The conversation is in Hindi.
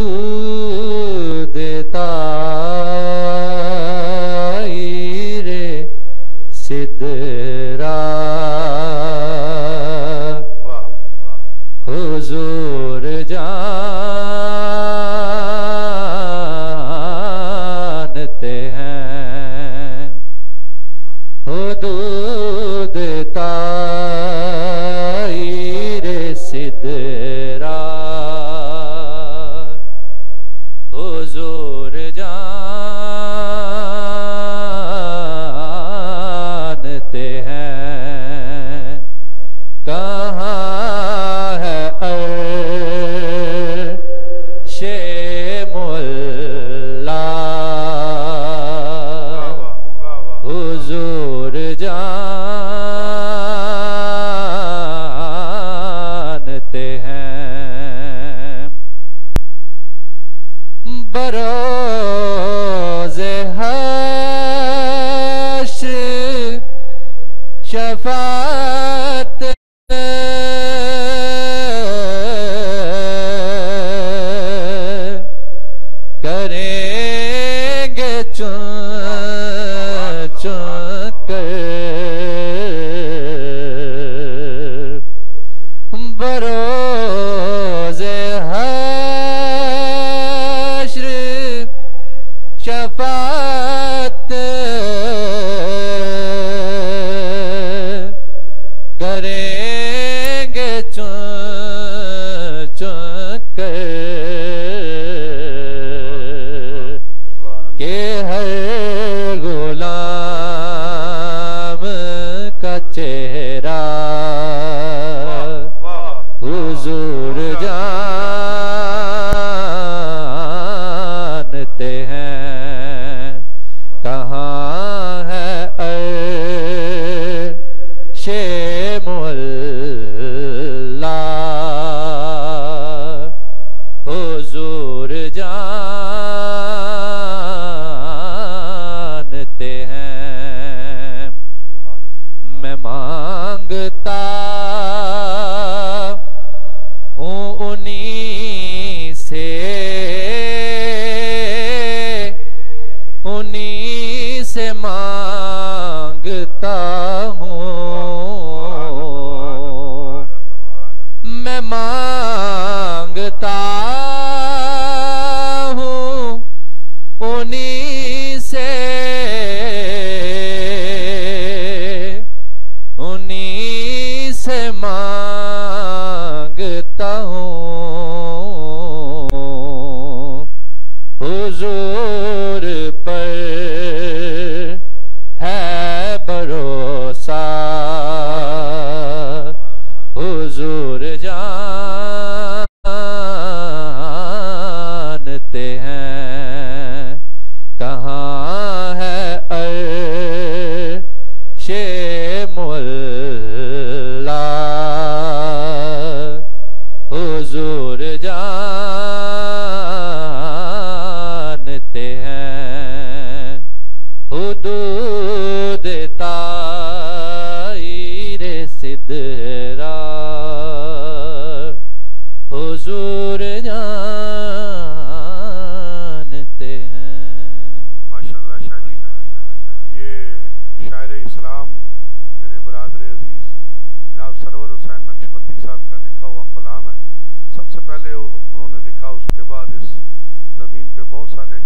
दूध रे सिद्धरा हुजूर जा ज़ोर जा Hey. हुजूर जानते हैं। कहाँ है अर्शे शे हुजूर जानते हैं। हुदूर सरवर हुसैन नक्शबंदी साहब का लिखा हुआ कलाम है। सबसे पहले उन्होंने लिखा, उसके बाद इस ज़मीन पे बहुत सारे